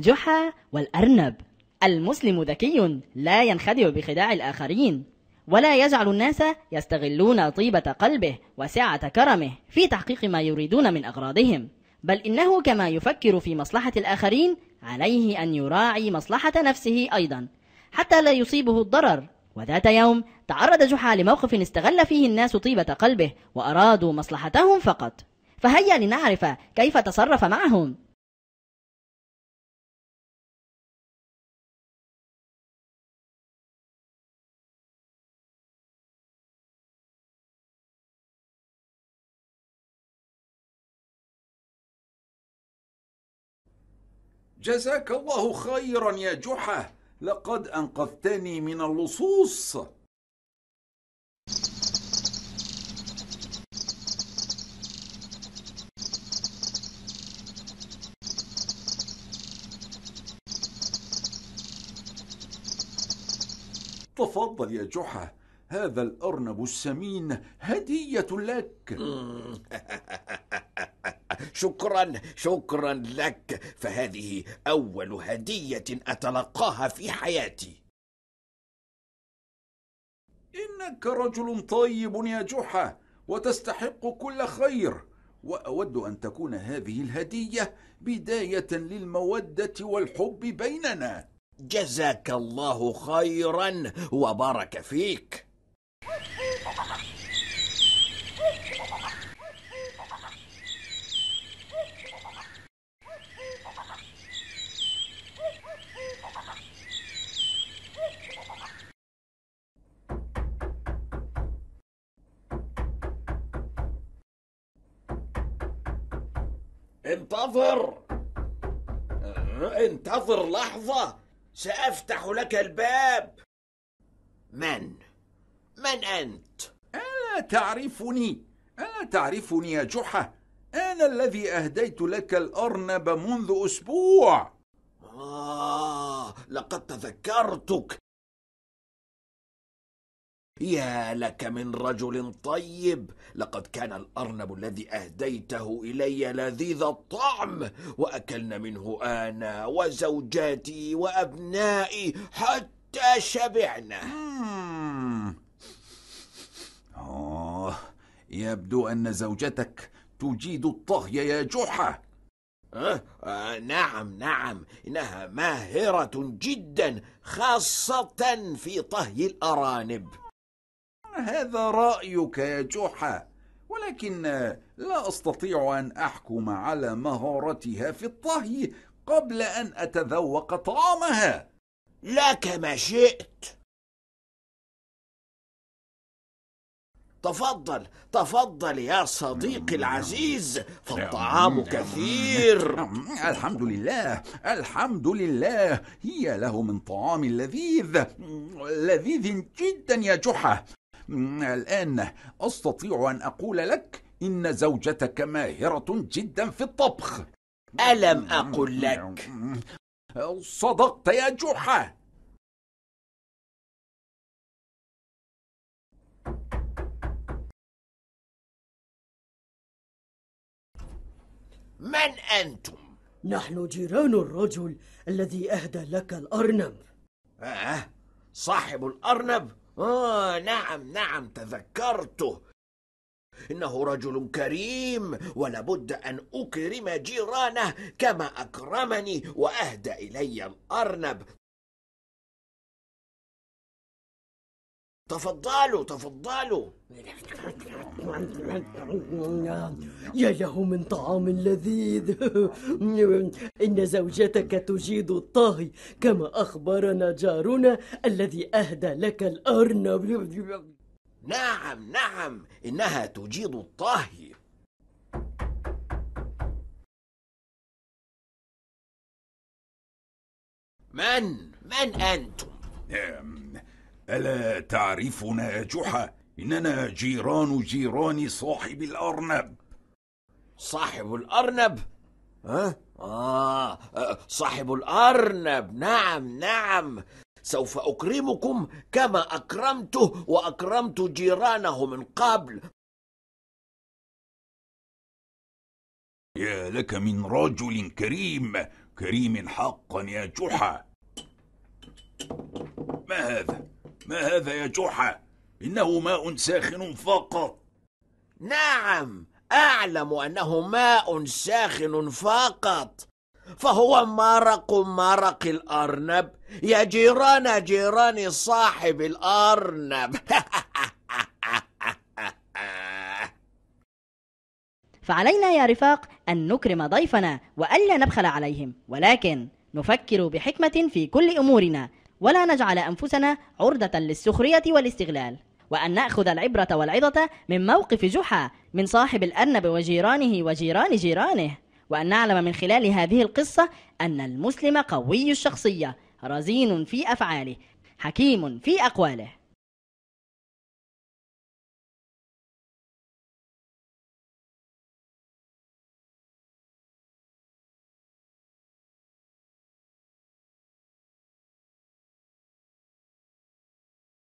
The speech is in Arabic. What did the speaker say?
جحا والأرنب. المسلم ذكي لا ينخدع بخداع الآخرين ولا يجعل الناس يستغلون طيبة قلبه وسعة كرمه في تحقيق ما يريدون من أغراضهم. بل إنه كما يفكر في مصلحة الآخرين عليه أن يراعي مصلحة نفسه أيضا حتى لا يصيبه الضرر. وذات يوم تعرض جحا لموقف استغل فيه الناس طيبة قلبه وأرادوا مصلحتهم فقط. فهيا لنعرف كيف تصرف معهم. جزاك الله خيرا يا جحا. لقد أنقذتني من اللصوص. تفضل يا جحا. هذا الأرنب السمين هدية لك. شكرا شكرا لك فهذه أول هدية أتلقاها في حياتي. إنك رجل طيب يا جحا وتستحق كل خير. وأود أن تكون هذه الهدية بداية للمودة والحب بيننا. جزاك الله خيرا وبارك فيك. انتظر. انتظر لحظة سأفتح لك الباب. من؟ من أنت؟ ألا تعرفني؟ ألا تعرفني يا جحا؟ أنا الذي أهديت لك الأرنب منذ أسبوع. آه لقد تذكرتك. يا لك من رجل طيب لقد كان الأرنب الذي أهديته إلي لذيذ الطعم وأكلنا منه أنا وزوجاتي وأبنائي حتى شبعنا. آه يبدو أن زوجتك تجيد الطهي يا جحا أه؟ آه نعم نعم إنها ماهرة جدا خاصة في طهي الأرانب هذا رأيك يا جحا؟ ولكن لا أستطيع أن أحكم على مهارتها في الطهي قبل أن أتذوق طعامها. لا كما شئت. تفضل تفضل يا صديقي العزيز فالطعام كثير. الحمد لله الحمد لله. هي له من طعام لذيذ لذيذ جدا يا جحا. الآن أستطيع أن أقول لك إن زوجتك ماهرة جدا في الطبخ. ألم أقل لك؟ صدقت يا جحا. من أنتم؟ نحن جيران الرجل الذي أهدى لك الأرنب. آه صاحب الأرنب؟ آه نعم نعم تذكرته إنه رجل كريم ولابد أن أكرم جيرانه كما أكرمني وأهدى إلي الأرنب. تفضلوا تفضلوا. يا له من طعام لذيذ. إن زوجتك تجيد الطهي كما أخبرنا جارنا الذي أهدى لك الأرنب نعم نعم إنها تجيد الطهي من؟ من أنتم؟ ألا تعرفنا يا جحا؟ إننا جيران جيران صاحب الأرنب. صاحب الأرنب؟ ها؟ آه صاحب الأرنب. نعم نعم. سوف أكرمكم كما أكرمته وأكرمت جيرانه من قبل. يا لك من رجل كريم. كريم حقا يا جحا. ما هذا؟ ما هذا يا جحا؟ إنه ماء ساخن فقط. نعم أعلم أنه ماء ساخن فقط. فهو مرق مرق الأرنب. يا جيران جيران صاحب الأرنب. فعلينا يا رفاق أن نكرم ضيفنا وألا نبخل عليهم ولكن نفكر بحكمة في كل أمورنا. ولا نجعل أنفسنا عرضة للسخرية والاستغلال وأن نأخذ العبرة والعظة من موقف جحا من صاحب الأرنب وجيرانه وجيران جيرانه وأن نعلم من خلال هذه القصة أن المسلم قوي الشخصية رزين في أفعاله حكيم في أقواله.